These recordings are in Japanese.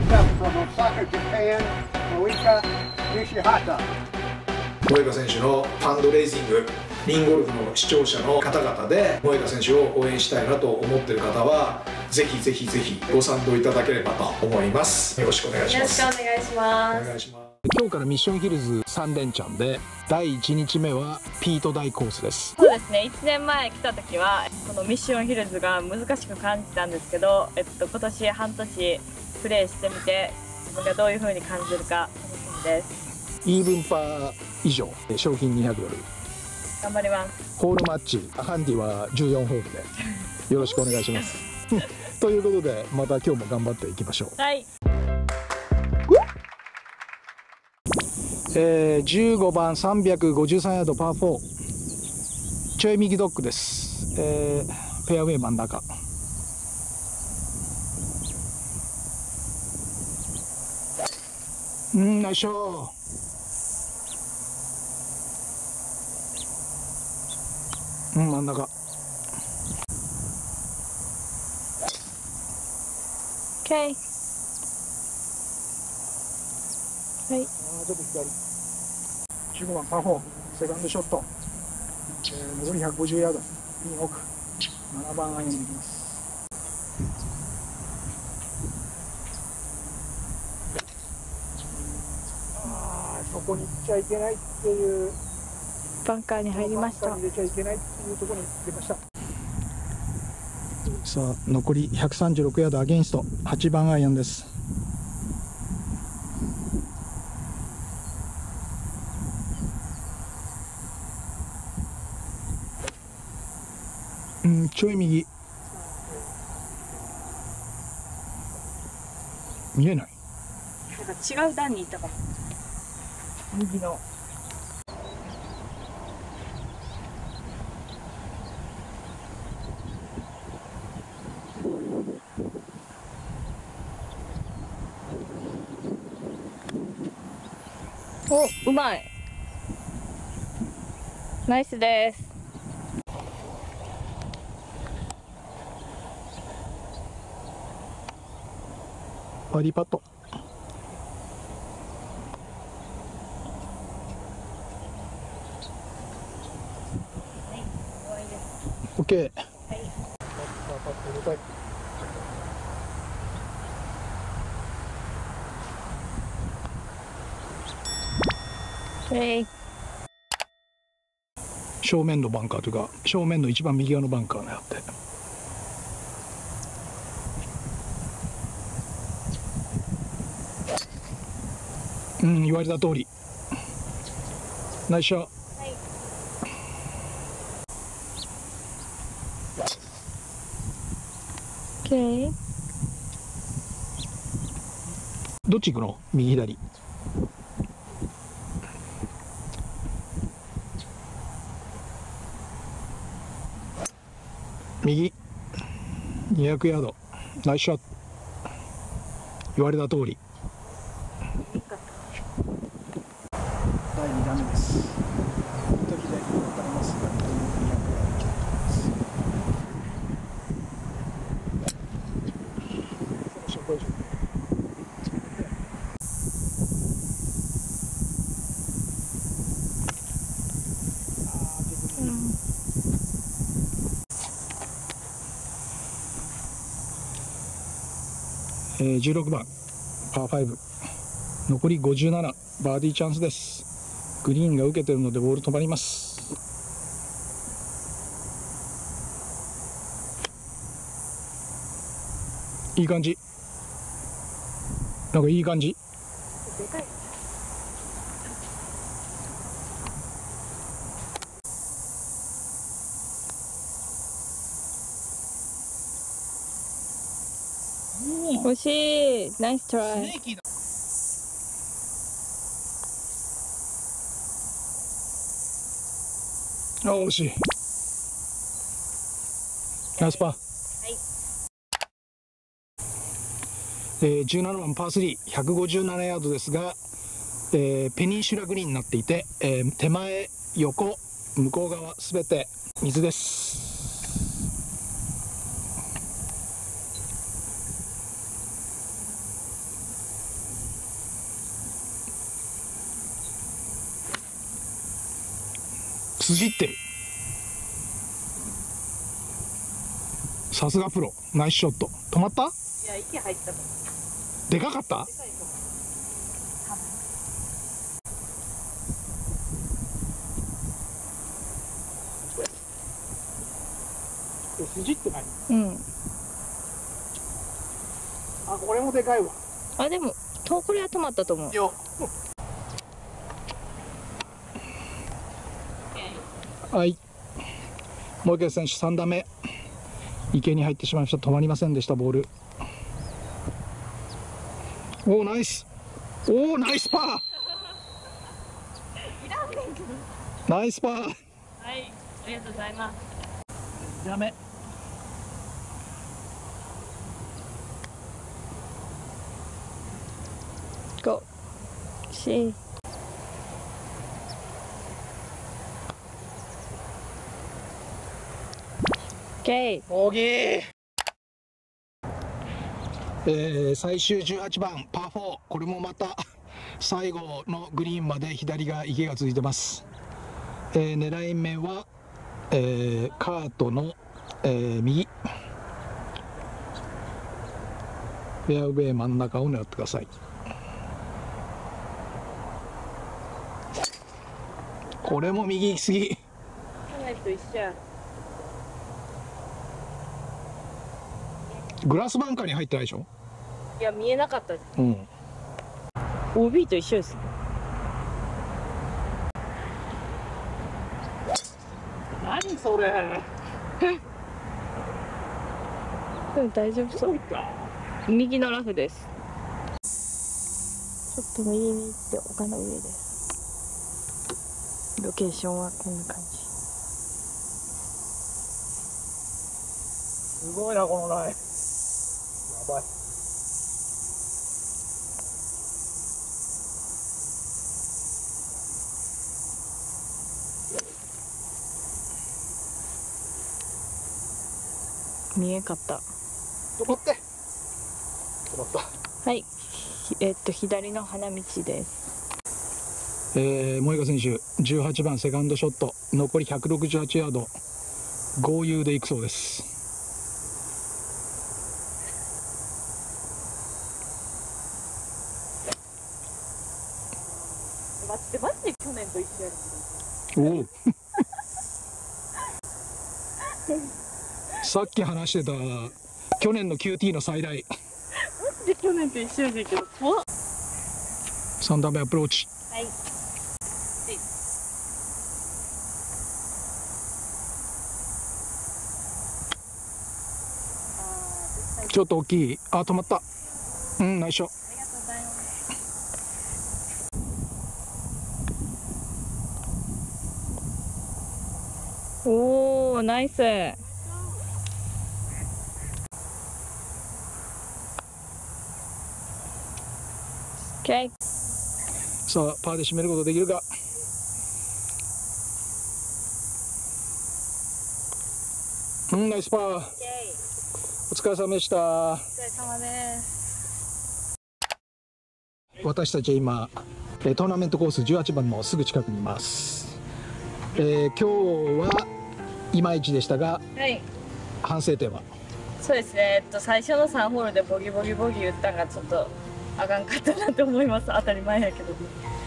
picked up from Osaka, Japan, Moika Nishihata. 萌香選手のファンドレイジングリンゴルフの視聴者の方々で萌香選手を応援したいなと思っている方はぜひぜひぜひご賛同いただければと思います。よろしくお願いしよろしますくお願いします。お願いします。今日からミッションヒルズ3連チャンで第1日目はピート大コースです。そうですね。1年前来た時はこのミッションヒルズが難しく感じたんですけど、えっと、今年半年プレーしてみて自分がどういう風に感じるか楽しみです。イーブンパー以上賞金200ドル。頑張ります。ホールマッチハンディは14ホールで。よろしくお願いします。ということでまた今日も頑張っていきましょう。はい。えー、15番353ヤードパー4ちょい右ドッグです、えー、フェアウェイ真ん中うんよいしょ。うん真ん中。OK はい。ちょっと左。15番パー4セカンドショット、えー、残り150ヤード。ピン奥。7番アイアンでいきますあーそこに行っちゃいけないっていう。バンカーに入りました。バンカーに入れちゃいけないっていうところに出ました。さあ残り136ヤードアゲインスト。8番アイアンです。うんちょい右。見えない。なんか違う段に行ったかも右の。おうまい。ナイスです。バーディーパットオッケー。パーパット入れたい。えい正面のバンカーというか正面の一番右側のバンカー狙ってうん言われた通りナイスショット OK どっち行くの？右左。右。200ヤード。ナイスショット。言われた通り第2打目です時で分かれますが200ヤード来たと思いますその証拠でしょえー、16番パー5残り57バーディーチャンスです。グリーンが受けてるのでボール止まります。いい感じ。なんかいい感じ。惜しい。ナイストライ。あ惜しい。ナイスパー。えー、17番パー3157ヤードですが、えーペニンシュラグリーンになっていて、えー手前横向こう側すべて水です筋ってる。さすがプロ。ナイスショット。止まった？いや息入ったとでかかった？筋って何？うん。あこれもでかいわ。あでもとこれは止まったと思う。よはい。もう一回選手3打目。池に入ってしまいました。止まりませんでした。ボール。おおナイス。おおナイスパー。ナイスパー。はい。ありがとうございます。ダメ。5 4 OK オギーえー最終18番パー4これもまた最後のグリーンまで左が池が続いてます、えー狙い目は、えーカートの、えー右。フェアウェイ真ん中を狙ってください。これも右行き過ぎ去年と一緒やグラスバンカーに入ってないでしょ？いや見えなかったうん OB と一緒です何それ？でも大丈夫そう。右のラフです。ちょっと右に行って丘の上です。ロケーションはこんな感じ。すごいなこのラインやばい。見えんかった。止まって。止まった。はい。ひえっと左の花道です。えー、萌香選手18番セカンドショット。残り168ヤード。豪遊でいくそうです待ってマジで去年と一緒や さっき話してた去年の QT の最大で去年と一緒やけど怖っ。3打目アプローチ。はい。ちょっと大きい。あ止まった。うん内緒ありがとうございますおーナイス。さあパーで締めることできるか？うんナイスパー。お疲れ様でした。お疲れ様です。私たちは今えートーナメントコース18番のすぐ近くにいます、えー今日はいまいちでしたがはい。反省点は？そうですね、えっと、最初の3ホールでボギボギボギ打ったんがちょっとあかんかったなと思います。当たり前やけど。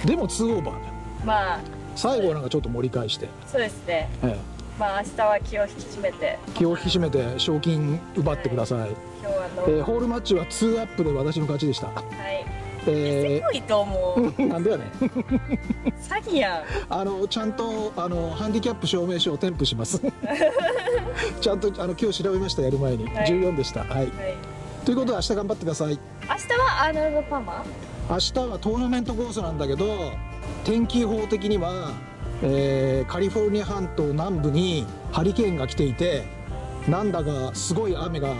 でも2オーバーだよまあ。最後はなんかちょっと盛り返して、そうですね。えまあ明日は気を引き締めて。ー気を引き締めて賞金奪ってください、今日はの、えーホールマッチは2アップで私の勝ちでした、はいえすごいと思う。ー、なんでやね。ん詐欺や。んあのちゃんとあのハンディキャップ証明書を添付します。ちゃんとあの今日調べましたやる前に、はい。14でした。はい。はい。ということで明日頑張ってください。明日はアーノルド・パーマ？明日はトーナメントコースなんだけど天気予報的には、えーカリフォルニア半島南部にハリケーンが来ていてなんだかすごい雨が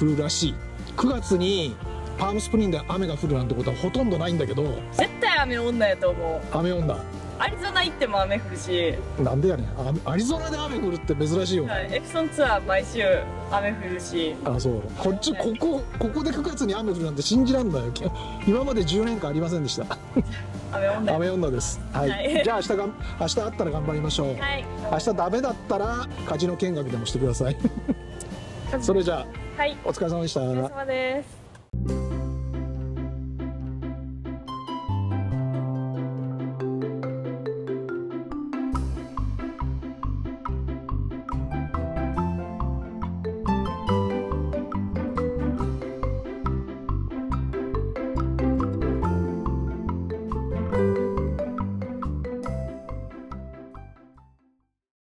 降るらしい。9月にパームスプリングで雨が降るなんてことはほとんどないんだけど。絶対雨女やと思う。雨女。アリゾナ行っても雨降るし、なんでやねん。あアリゾナで雨降るって珍しいよ、はい、エプソンツアー毎週雨降るし。あそう。こっちここここで9月に雨降るなんて信じらんだよ 今まで10年間ありませんでした。雨女。雨女です。はい、はい。じゃあ明日がん明日あったら頑張りましょう、はい。明日ダメだったらカジノ見学でもしてください。それじゃあはい。お疲れ様でした。お疲れ様です